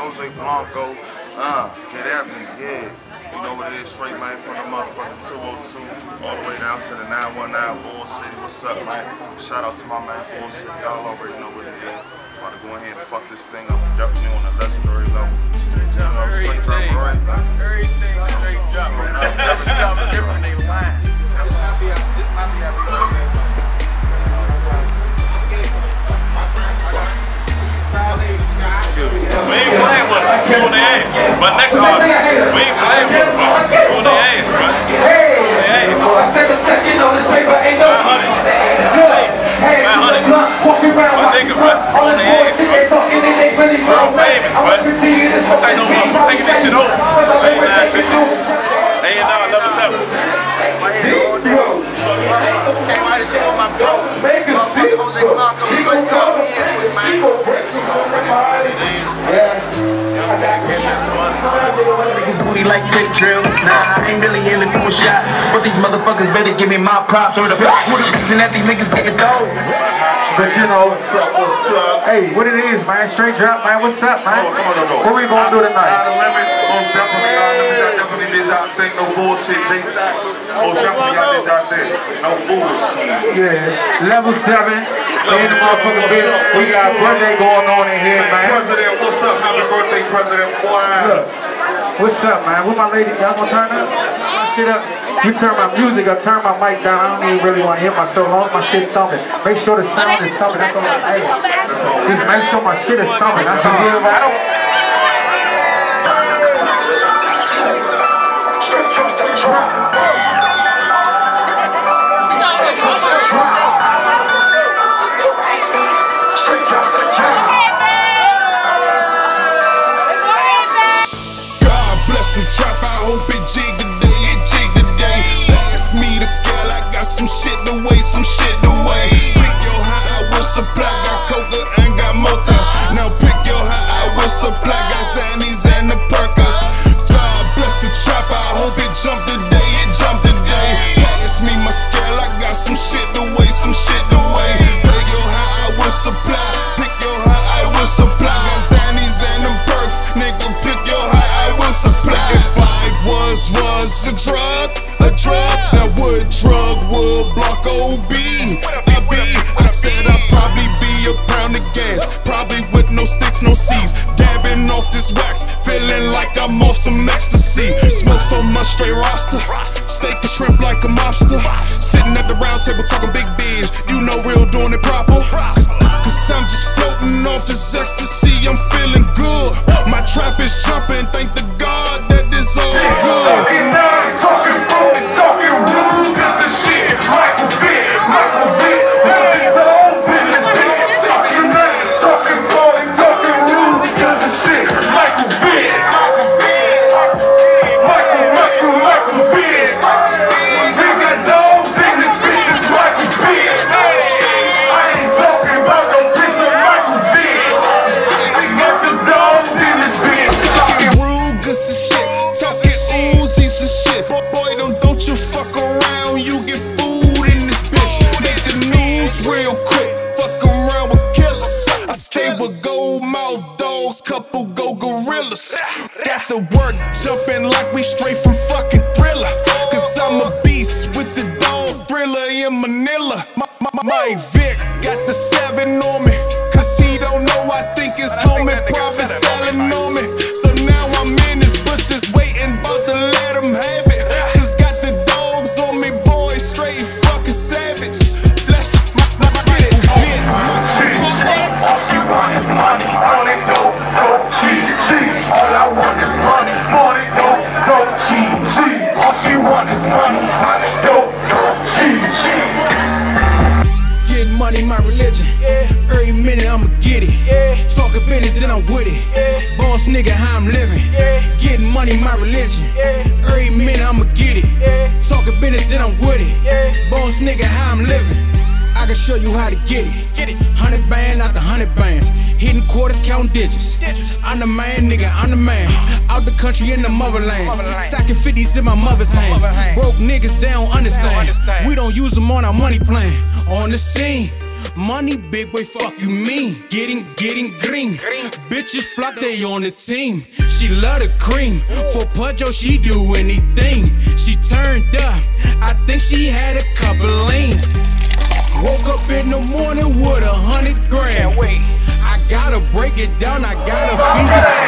Jose Blanco. Uh, get at me, yeah. You know what it is, straight man from the motherfucking 202 all the way down to the 919 Bull City. What's up, man? Shout out to my man Bull City. Y'all already know what it is. About to go ahead and fuck this thing up. Definitely on a legendary level. You know, straight drop everything. Everything straight drop. Something different, they lying. This might be, this might be how But next time, we ain't with them. On the ass, bro. The ass. Take a second on this paper, ain't no 500. good. Hey, hundred. walking around My nigga, bro. all On this the ass, bullshit bro. they talking, they they really Bro, famous, bro. I'm taking fucking over. I'm this shit over. Hey, man, take Like tick drill. Nah, I ain't really in for a shot. But these motherfuckers better give me my props or the block. Who the reason that these niggas get dough? But you know, What's up? What's up? hey, what it is, man? Straight drop, man. What's up, man? On, come on, come on. What we gonna do Out tonight? of limits, most definitely out of limits. I definitely did y'all thing. No bullshit. J Stacks. Most definitely y'all did y'all thing. No bullshit. Yeah, level seven. In the motherfucking building. We got birthday going on in here, man. President, what's up? Happy birthday, President. Boy. Look, what's up, man? With my lady, y'all gonna turn up? My shit up. You turn my music up, turn my mic down. I don't even really want to hear myself. Long as my shit thumping. Make sure the sound is thumping. That's all. Hey, just make sure my shit is thumping. That's all. I don't. Straight supply, got coca and got mota. Now pick your high, I will supply, got Xannies and the Perkers. God bless the trap, I hope it jump today, it jump today. Pass me my scale, I got some shit to weigh, some shit to weigh. Pick your high, I will supply, pick your high, I will supply. Got Xannies and the perks, nigga, pick your high, I will supply. If five was was a drug, a drug, now what drug would block OB? I be, I said be a pound of gas, probably with no sticks, no seeds. Dabbing off this wax, feeling like I'm off some ecstasy. Smoke so much straight roster, steak and shrimp like a mobster. Sitting at the round table talking big biz, you know real doing it proper. Cause, cause I'm just floating off this ecstasy, I'm feeling good. My trap is jumping, thank the God that it's all good. Manila. My, my, my, Vic got the seven on me. Cause he don't know I think it's homie. Prophet telling on me. So now I'm in his bushes waiting, about to let him have with it. Boss nigga, how I'm living. Getting money, my religion. Every minute I'ma get it. Talking business, then I'm with it. Boss nigga, how I'm living. I can show you how to get it. Hundred band out the hundred bands. Hitting quarters, counting digits. I'm the man, nigga, I'm the man. Out the country in the motherlands. Stacking 50s in my mother's hands. Broke niggas, they don't understand. We don't use them on our money plan. On the scene, Money big way, fuck you mean. Getting, getting green. Bitches flock, they on the team. She love the cream. For Pudjo, she do anything. She turned up. I think she had a couple lean. Woke up in the morning with a hundred grand. Wait, I gotta break it down. I gotta feed it.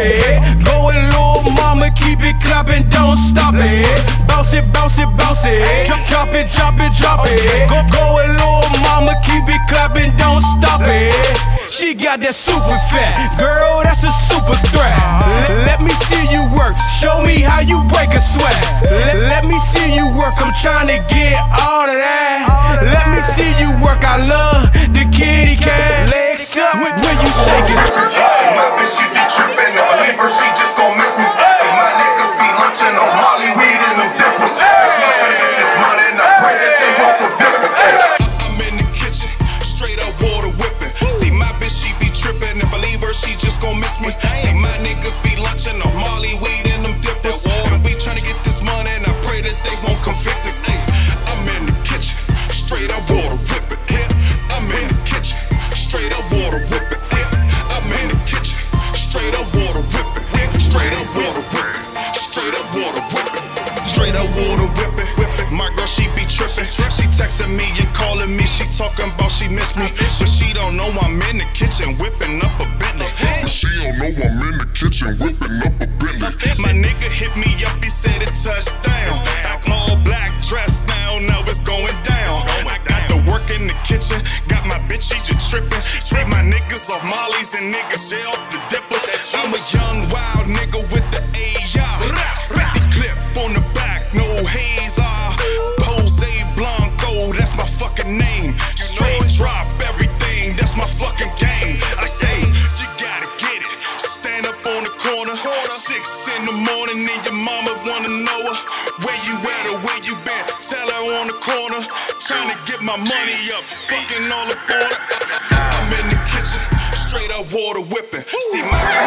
It. Go and little mama, keep it clapping, don't stop it. Bounce it, bounce it, bounce it. Drop, it, drop it, drop it. Go, go and little mama, keep it clapping, don't stop it. She got that super fat, girl, that's a super threat. Let, me see you work, show me how you break a sweat. Let, let me see you work, I'm trying to get all of that. Let me see you work, I love kitchen whipping up a Bentley. She don't know I'm in the kitchen whipping up a Bentley. My nigga hit me up, my money up, fucking all up. I'm in the kitchen, straight up water whipping. See my.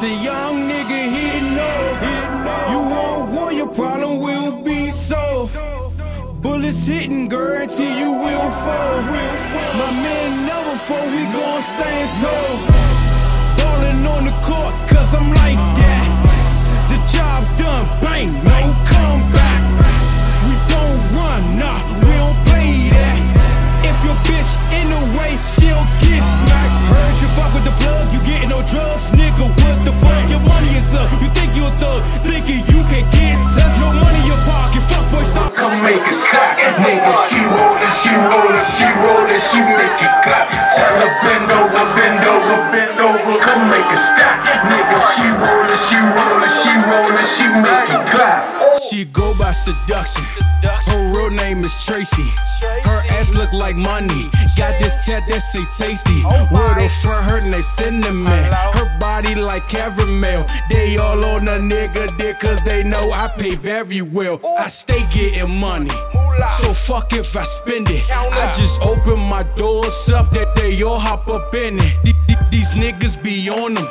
I'm a young nigga hitting no. You want war, your problem will be solved. Bullets hitting, guarantee you will fall. My man never fall, we gon' stand tall. Ballin' on the court, cause I'm like that. The job done, bang, no comeback. We don't run, nah, we don't play that. She go by seduction. Her real name is Tracy. Her ass look like money. Got this tat that say tasty. With her front, her name cinnamon. Her body like caramel. They all on a nigga dick cause they know I pay very well. I stay getting money. So fuck if I spend it. I just open my doors up that they all hop up in it. Th- th- These niggas be on them.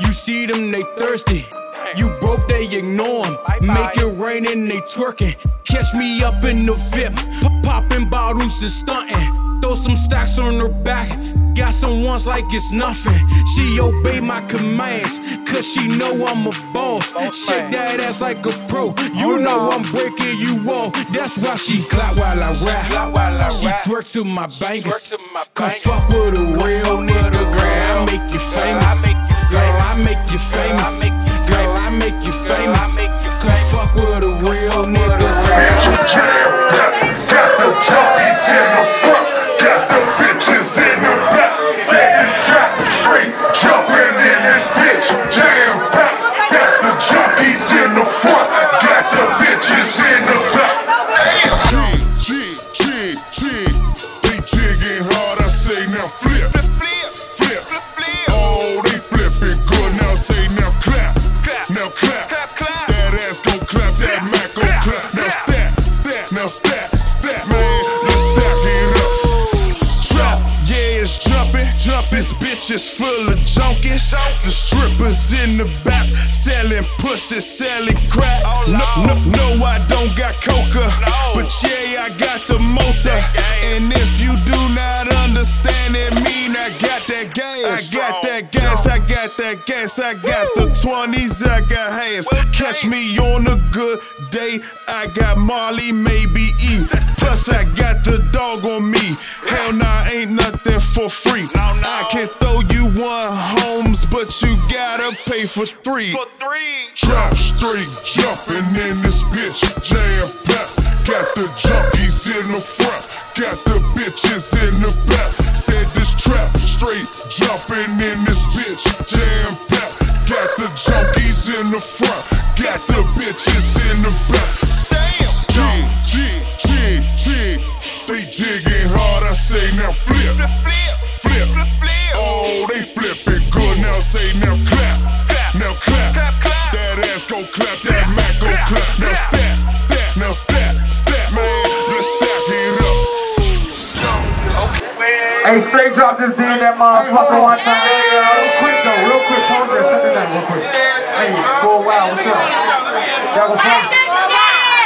You see them, they thirsty. You broke, they ignore 'em. Make it rain and they twerking. Catch me up in the VIP, popping bottles and stunting. throw some stacks on her back. Got some ones like it's nothing. She obey my commands, cause she know I'm a boss. Shake that ass like a pro. You know I'm breaking you off. That's why she clap while I rap. She twerk to my bangers. Come fuck with a real nigga, no, no, I don't got coca, but yeah, I got the motor. And if you do not understand it, mean I got that gas. I got that gas, I got that gas, I got the 20s, I got halves. Catch me on a good day, I got Molly, maybe E. Plus, I got the dog on me. Hell nah, ain't nothing for free. I can throw you one homes, but you gotta pay for three. For three. Drop straight, jumping in this bitch, jam pack. Got the junkies in the front, got the bitches in the back. Said this trap straight, jumping in this bitch, jam pack. Got the junkies in the front, got the bitches in the back. Jig, jig, jig, jig. They jigging hard, I say now flip, flip, straight drop this D in that motherfucker one time. Real quick though, real quick, there, step in there real quick. Hey, for a while, what's up? Y'all go.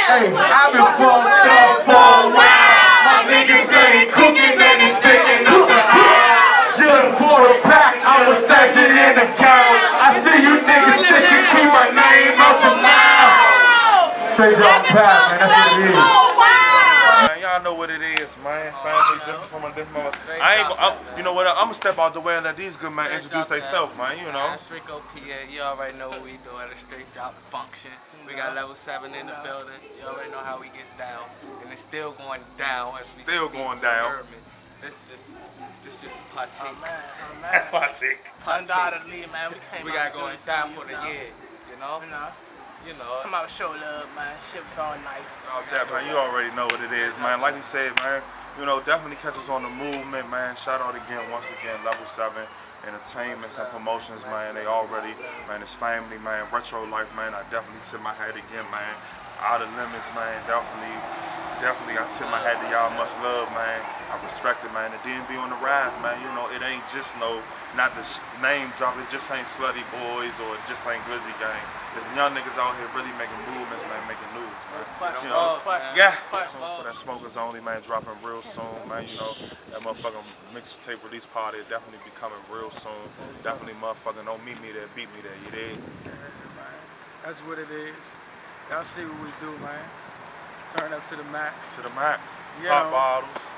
Hey, I've been fucked up for a while. These good men introduce themselves, man, you know. Straight PA, you already know what we do at a straight drop function. We got level seven in the building. You already know how we gets down, and it's still going down. As we Still going down. You heard me. This just, this just partake. Partake. Undoubtedly, man, we came We got going doing time for the you know. year. You know. You know, You know. come out show love, man. Ship's all nice. Yeah, man, you already know what it is, man. Like we said, man, you know, definitely catch us on the movement, man. Shout out again, once again, Level 7 Entertainments and Promotions, man. They already, man, it's family, man. Retro Life, man. I definitely tip my hat again, man. Out of limits, man. Definitely, definitely, I tip my hat to y'all. Much love, man. I respect it, man. The DMV on the rise, man. You know, it ain't just no, not the name drop. It just ain't Slutty Boyz or it just ain't Glizzy Gang. There's young niggas out here really making movements, man, making news, man. You know, Question. yeah. Question. For that smokers only, man, dropping real soon, man. You know, that motherfucking mixtape release party definitely be coming real soon. Definitely motherfucking don't meet me there, beat me there, you dig? That's what it is. Y'all see what we do, man. Turn up to the max. To the max. Yeah. Pop bottles. Nigga, man, we